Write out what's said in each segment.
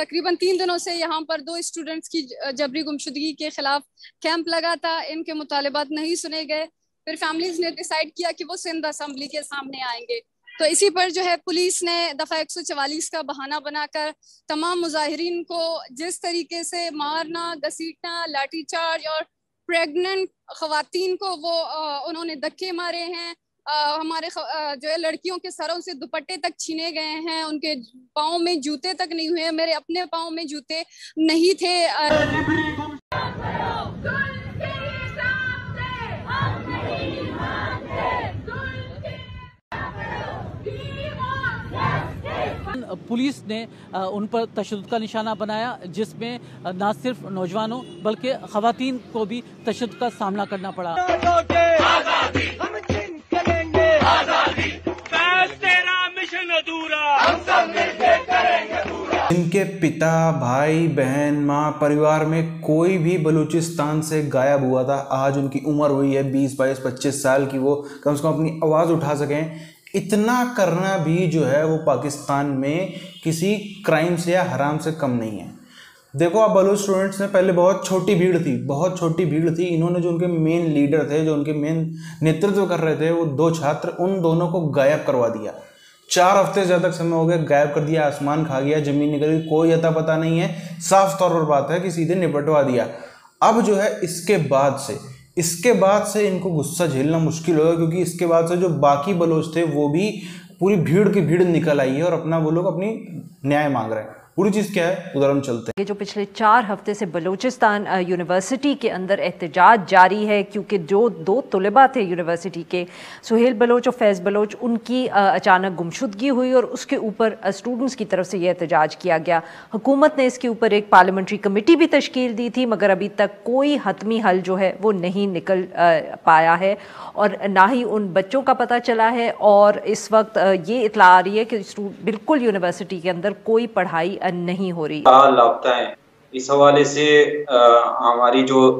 तकरीबन तीन दिनों से यहाँ पर दो स्टूडेंट्स की जबरी गुमशुदगी के खिलाफ कैंप लगा था इनके मुतालबात नहीं सुने गए। फिर फैमिलीज़ ने डिसाइड किया कि वो सिंध असम्बली के सामने आएँगे। तो इसी पर जो है पुलिस ने दफ़ा एक का बहाना बनाकर तमाम मुजाहरीन को जिस तरीके से मारना, घसीटना, लाठीचार्ज और प्रेग्नेंट खातन को वो उन्होंने धक्के मारे हैं। हमारे जो है लड़कियों के सरों से दुपट्टे तक छीने गए हैं उनके पाँव में जूते तक नहीं हुए मेरे अपने पाँव में जूते नहीं थे पुलिस ने उन पर तशद का निशाना बनाया जिसमें न सिर्फ़ नौजवानों बल्कि खातन को भी तशद का सामना करना पड़ा। इनके पिता भाई बहन माँ परिवार में कोई भी बलूचिस्तान से गायब हुआ था आज उनकी उम्र हुई है 20 बाईस 25 साल की वो कम से कम अपनी आवाज़ उठा सकें। इतना करना भी जो है वो पाकिस्तान में किसी क्राइम से या हराम से कम नहीं है। देखो आप बलूच स्टूडेंट्स में पहले बहुत छोटी भीड़ थी बहुत छोटी भीड़ थी। इन्होंने जो उनके मेन लीडर थे जो उनके मेन नेतृत्व कर रहे थे वो दो छात्र उन दोनों को गायब करवा दिया। चार हफ़्ते से ज़्यादा समय हो गया, गायब कर दिया, आसमान खा गया, ज़मीन निकल गई, कोई अता पता नहीं है। साफ़ तौर पर बात है कि सीधे निपटवा दिया। अब जो है, इसके बाद से, इसके बाद से इनको गुस्सा झेलना मुश्किल होगा, क्योंकि इसके बाद से जो बाकी बलोच थे, वो भी पूरी भीड़ की भीड़ निकल आई है और अपना वो लोग अपनी न्याय मांग रहे हैं। पूरी चीज़ क्या है? उधर हम चलते हैं। जो पिछले चार हफ़्ते से बलूचिस्तान यूनिवर्सिटी के अंदर एहतजाज जारी है, क्योंकि जो दो तलबा थे यूनिवर्सिटी के, सुहेल बलोच और फैज़ बलोच, उनकी अचानक गुमशुदगी हुई और उसके ऊपर स्टूडेंट्स की तरफ़ से यह एहतजाज किया गया। हुकूमत ने इसके ऊपर एक पार्लियामेंट्री कमेटी भी तश्कील दी थी, मगर अभी तक कोई हतमी हल जो है, वो नहीं निकल पाया है और ना ही उन बच्चों का पता चला है और इस वक्त ये इतला आ रही है कि बिल्कुल यूनिवर्सिटी के अंदर कोई पढ़ाई नहीं हो रही। है। इस हवाले से हमारी जो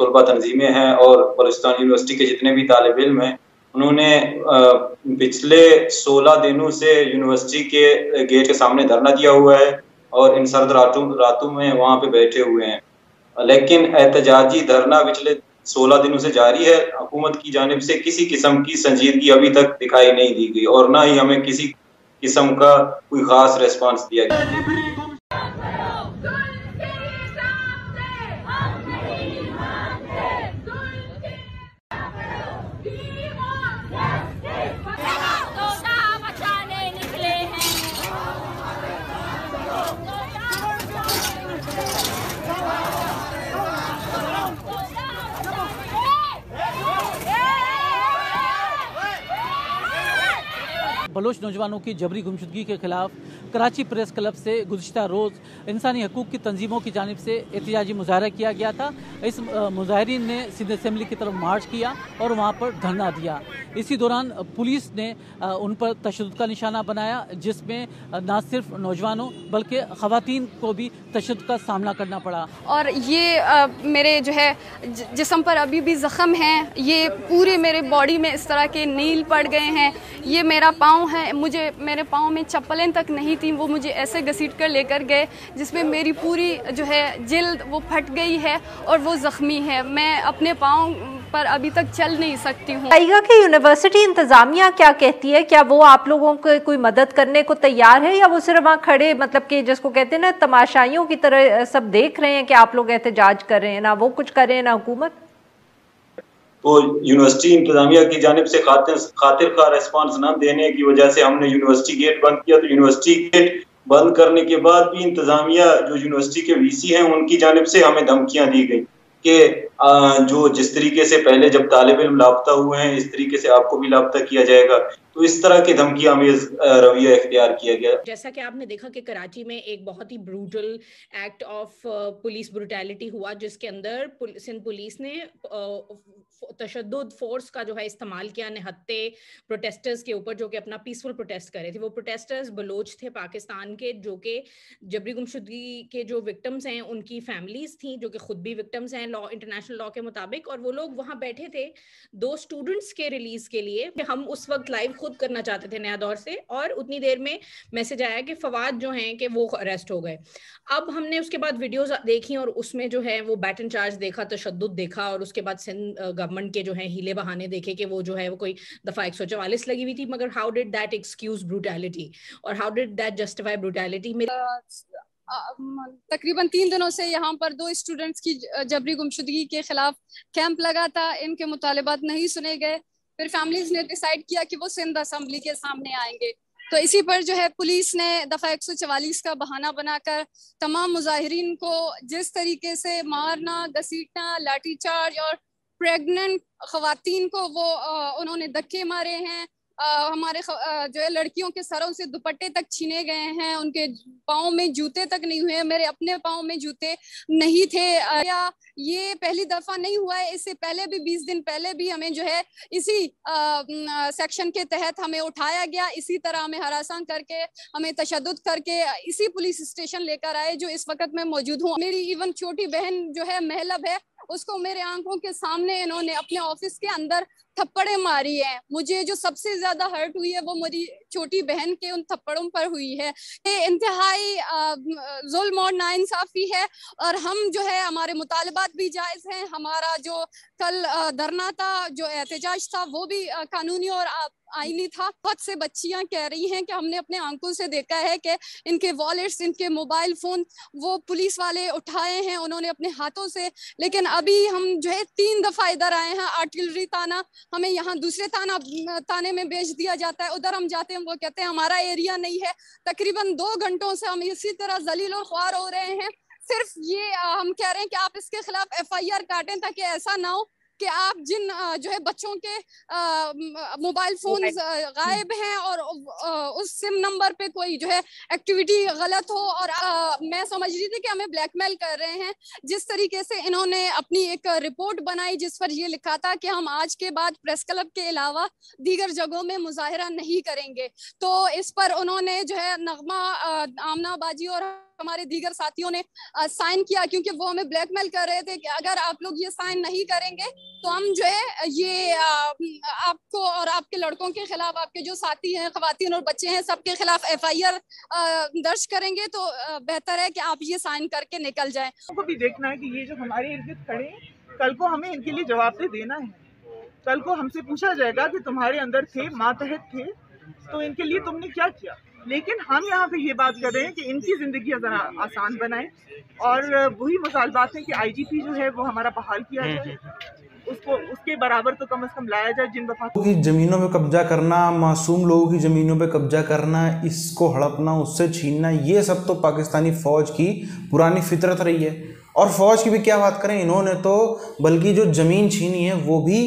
तलबा तंजीमें हैं और बलुस्तान यूनिवर्सिटी के जितने भी तालब इल्म हैं, उन्होंने पिछले 16 दिनों से यूनिवर्सिटी के गेट के सामने धरना दिया हुआ है और इन सर्द रातों रातों में वहाँ पे बैठे हुए हैं। लेकिन एहतजाजी धरना पिछले 16 दिनों से जारी है। हुकूमत की जानब से किसी किस्म की संजीदगी अभी तक दिखाई नहीं दी गई और ना ही हमें किसी किस्म का कोई खास रेस्पॉन्स दिया गया। बलोच नौजवानों की जबरी गुमशुदगी के खिलाफ कराची प्रेस क्लब से गुजशत रोज़ इंसानी हकूक़ की तंजीमों की जानब से एहतजाजी मुजाहरा किया गया था। इस मुजाहरीन ने सिंध असम्बली की तरफ़ मार्च किया और वहाँ पर धरना दिया। इसी दौरान पुलिस ने उन पर तशद का निशाना बनाया जिसमें न सिर्फ़ नौजवानों बल्कि खातन को भी तशद का सामना करना पड़ा। और ये आ, मेरे जो है जिसम पर अभी भी ज़ख़म हैं ये पूरे मेरे बॉडी में इस तरह के नील पड़ गए हैं। ये मेरा पाँव है मुझे मेरे पाँव में चप्पलें तक नहीं थी, वो मुझे ऐसे घसीट कर लेकर गए, जिसमें मेरी पूरी जो है जल्द वो फट गई है और वो ज़ख्मी है। मैं अपने पाँव पर अभी तक चल नहीं सकती हूँ। की यूनिवर्सिटी इंतज़ामिया क्या कहती है? क्या वो आप लोगों को कोई मदद करने को तैयार है या वो सिर्फ़ वहाँ खड़े मतलब कि जिसको कहते हैं ना, तमाशाइयों की तरह सब देख रहे हैं कि आप लोग एहतजाज कर रहे हैं, ना वो कुछ कर रहे हैं, ना हुकूमत? तो यूनिवर्सिटी इंतजामिया की जानब से खातिर खातिर का रेस्पॉन्स न देने की वजह से हमने यूनिवर्सिटी गेट बंद किया। तो यूनिवर्सिटी गेट बंद करने के बाद भी इंतजामिया, जो यूनिवर्सिटी के वीसी हैं, उनकी जानब से हमें धमकियाँ दी गई कि जो जिस तरीके से पहले जब तालब इम लापता हुए हैं, इस तरीके से आपको भी लापता किया जाएगा। तो इस तरह की धमकी अमेज रवैया इख्तियार किया गया। जैसा कि आपने देखा कि कराची में एक बहुत ही brutal act of police brutality हुआ, जिसके अंदर सिंध पुलिस ने तशद फोर्स का जो है इस्तेमाल किया निहत्ते प्रोटेस्टर्स के ऊपर जो कि अपना पीसफुल प्रोटेस्ट करे थे। वो प्रोटेस्टर्स बलोच थे पाकिस्तान के, जो कि जबरी गुमशुदगी के जो विक्टम्स हैं, उनकी फैमिलीज़ थी, जो कि खुद भी विक्टम्स हैं लॉ इंटरनेशनल लॉ के मुताबिक। और वो लोग वहाँ बैठे थे, दो स्टूडेंट्स के रिलीज़ के लिए। हम उस वक्त लाइव खुद करना चाहते थे नया दौर से, और उतनी देर में मैसेज आया कि फवाद जो हैं कि वो अरेस्ट हो गए। अब हमने उसके बाद वीडियोस देखी और उसमें जो है वो बैटन चार्ज देखा तशद देखा और उसके बाद सिंध गवर्नमेंट के जो है हीले बहाने देखे कि वो जो है वो कोई दफ़ा एक लगी हुई थी, मगर how did that excuse brutality और how did that justify brutality तकरीबन तीन दिनों से यहाँ पर दो स्टूडेंट्स की जबरी गुमशुदगी के खिलाफ कैंप लगा था इनके मुतालबात नहीं सुने गए। फिर फैमिलीज़ ने डिसाइड किया कि वो सिंध असम्बली के सामने आएँगे। तो इसी पर जो है पुलिस ने दफ़ा एक का बहाना बनाकर तमाम मुजाहरीन को जिस तरीके से मारना, घसीटना, लाठीचार्ज और प्रेग्नेंट खातन को वो उन्होंने धक्के मारे हैं हमारे जो है लड़कियों के सरों से दुपट्टे तक छीने गए हैं उनके पाँव में जूते तक नहीं हुए मेरे अपने पाँव में जूते नहीं थे। या ये पहली दफ़ा नहीं हुआ है इससे पहले भी बीस दिन पहले भी हमें जो है इसी आ, सेक्शन के तहत हमें उठाया गया इसी तरह हमें हरासान करके हमें तशद करके इसी पुलिस स्टेशन लेकर आए जो इस वक्त मैं मौजूद हूँ। मेरी इवन छोटी बहन जो है महलब है उसको मेरे आँखों के सामने इन्होंने अपने ऑफ़िस के अंदर थप्पड़े मारी है। मुझे जो सबसे ज़्यादा हर्ट हुई है वो मेरी छोटी बहन के उन थप्पड़ों पर हुई है। ये इंतहाई जुल्म और नाइंसाफी है और हम जो है, हमारे मुतालबात भी जायज़ हैं। हमारा जो कल धरना था, जो एहतजाज था, वो भी कानूनी और आईनी था। बहुत से बच्चियाँ कह रही हैं कि हमने अपने आँखों से देखा है कि इनके वॉलेट्स इनके मोबाइल फ़ोन वो पुलिस वाले उठाए हैं, उन्होंने अपने हाथों से। लेकिन अभी हम जो है, तीन दफ़ा इधर आए हैं, आर्टिलरी ताना हमें यहाँ दूसरे ताना ताने में भेज दिया जाता है, उधर हम जाते हैं वो कहते हैं, हमारा एरिया नहीं है। तकरीबन दो घंटों से हम इसी तरह जलील और ख्वार हो रहे हैं। सिर्फ़ ये हम कह रहे हैं कि आप इसके खिलाफ एफ़ आई आर काटें ताकि ऐसा ना हो। कि आप जिन जो है बच्चों के मोबाइल फ़ोन गायब हैं और उस सिम नंबर पे कोई जो है एक्टिविटी गलत हो और आ, मैं समझ रही थी कि हमें ब्लैकमेल कर रहे हैं। जिस तरीके से इन्होंने अपनी एक रिपोर्ट बनाई जिस पर ये लिखा था कि हम आज के बाद प्रेस क्लब के अलावा दीगर जगहों में मुजाहरा नहीं करेंगे। तो इस पर उन्होंने जो है नगमा आमनाबाजी और हमारे दीगर साथियों ने साइन किया क्योंकि वो हमें ब्लैकमेल कर रहे थे कि अगर आप लोग ये साइन नहीं करेंगे तो हम जो है, ये आपको और आपके लड़कों के खिलाफ, आपके जो साथी हैं खातन और बच्चे हैं, सबके खिलाफ एफ़ आई आर दर्ज करेंगे तो बेहतर है कि आप ये साइन करके निकल जाए। को भी देखना है कि ये जो हमारे खड़े कल को हमें इनके लिए जवाब दे देना है। कल को हमसे पूछा जाएगा कि तुम्हारे अंदर थे, मातहत थे तो इनके लिए तुमने क्या किया? लेकिन हम यहाँ पे ये बात कर रहे हैं कि इनकी ज़िंदगी ज़रा आसान बनाए। और वही मुतालबात हैं कि आईजीपी जो है वो हमारा बहाल किया जाए। हम्म, हम्म। उसको उसके बराबर तो कम अज कम लाया जाए जिन वफात की ज़मीनों पे कब्जा करना मासूम लोगों की ज़मीनों पे कब्जा करना इसको हड़पना उससे छीनना ये सब तो पाकिस्तानी फ़ौज की पुरानी फितरत रही है। और फ़ौज की भी क्या बात करें इन्होंने तो बल्कि जो ज़मीन छीनी है वो भी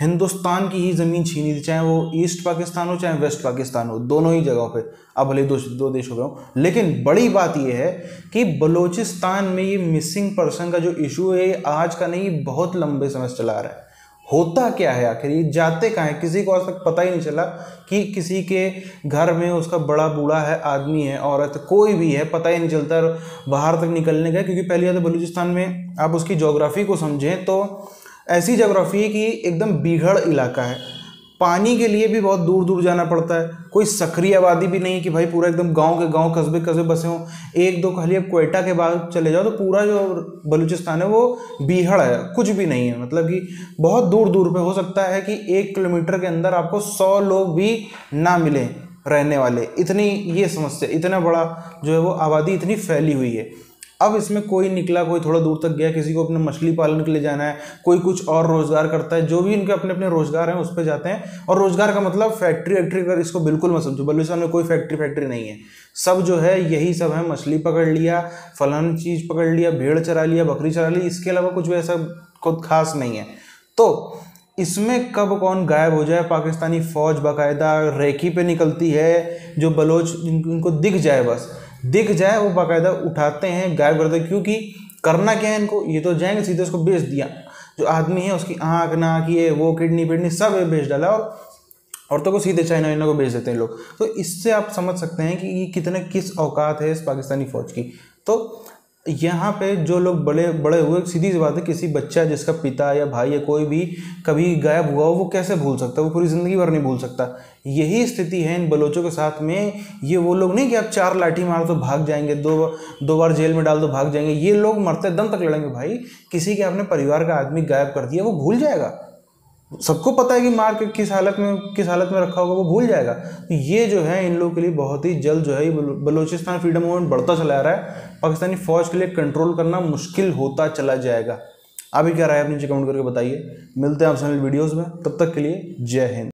हिंदुस्तान की ही ज़मीन छीनी थी चाहे वो ईस्ट पाकिस्तान हो, चाहे वेस्ट पाकिस्तान हो, दोनों ही जगहों पे। अब भले दो दो देश हो गए हो। लेकिन बड़ी बात यह है कि बलूचिस्तान में ये मिसिंग पर्सन का जो इशू है, ये आज का नहीं, बहुत लंबे समय से चला रहा है। होता क्या है आखिर? ये जाते कहाँ है? किसी को आज तक पता ही नहीं चला कि किसी के घर में उसका बड़ा बूढ़ा है, आदमी है, औरत, कोई भी है, पता ही नहीं चलता बाहर तक निकलने का क्योंकि पहली बात बलूचिस्तान में आप उसकी जोग्राफ़ी को समझें तो ऐसी जोग्राफी है कि एकदम बीघड़ इलाका है। पानी के लिए भी बहुत दूर दूर जाना पड़ता है। कोई सक्रिय आबादी भी नहीं कि भाई पूरा एकदम गाँव के गाँव कस्बे कस्बे बसे हों। एक दो खाली अब कोयटा के बाद चले जाओ तो पूरा जो बलूचिस्तान है वो बीहड़ है। कुछ भी नहीं है। मतलब कि बहुत दूर दूर पे हो सकता है कि एक किलोमीटर के अंदर आपको सौ लोग भी ना मिले रहने वाले। इतनी ये समस्या, इतना बड़ा जो है वो आबादी इतनी फैली हुई है। अब इसमें कोई निकला, कोई थोड़ा दूर तक गया, किसी को अपने मछली पालन के लिए जाना है, कोई कुछ और रोज़गार करता है, जो भी इनके अपने अपने रोज़गार हैं, उस पर जाते हैं। और रोज़गार का मतलब फैक्ट्री, वैक्ट्री कर इसको बिल्कुल मत समझो, बलूचिस्तान में कोई फैक्ट्री फैक्ट्री नहीं है। सब जो है, यही सब है, मछली पकड़ लिया, फलान चीज़ पकड़ लिया, भेड़ चरा लिया, बकरी चरा ली, इसके अलावा कुछ वैसा खुद खास नहीं है। तो इसमें कब कौन गायब हो जाए? पाकिस्तानी फ़ौज, बाकायदा रेखी पे निकलती है, जो बलोच इनको दिख जाए बस। दिख जाए, वो बाकायदा उठाते हैं गायब करते हैं, क्योंकि करना क्या है इनको? ये तो जाएँगे, सीधे उसको बेच दिया। जो आदमी है, उसकी आँख, नाक, ये, वो, किडनी, पिडनी, सब ये बेच डाला और औरतों को सीधे चाइना वाइना को बेच देते हैं लोग। तो इससे आप समझ सकते हैं कि ये कितने, किस औकात है इस पाकिस्तानी फ़ौज की। तो यहाँ पे जो लोग बड़े बड़े हुए, सीधी सी बात है, किसी बच्चा, जिसका पिता या भाई या कोई भी कभी गायब हुआ हो, वो कैसे भूल सकता वो पूरी ज़िंदगी भर नहीं भूल सकता। यही स्थिति है इन बलोचों के साथ में। ये वो लोग नहीं कि आप चार लाठी मार तो भाग जाएँगे, दो दो बार जेल में डाल तो भाग जाएँगे। ये लोग मरते, दम तक लड़ेंगे, भाई, किसी के अपने परिवार का आदमी गायब कर दिया, वो भूल जाएगा। सबको पता है कि मार के, किस हालत में, किस हालत में रखा होगा, वो भूल जाएगा। तो ये जो है, इन लोगों के लिए बहुत ही जल्द जो है बलूचिस्तान फ्रीडम मूवमेंट बढ़ता चला रहा है। पाकिस्तानी फौज के लिए कंट्रोल करना मुश्किल होता चला जाएगा। अभी क्या राय आप नीचे कमेंट करके बताइए। मिलते हैं आपसे वीडियोज़ में। तब तक के लिए जय हिंद।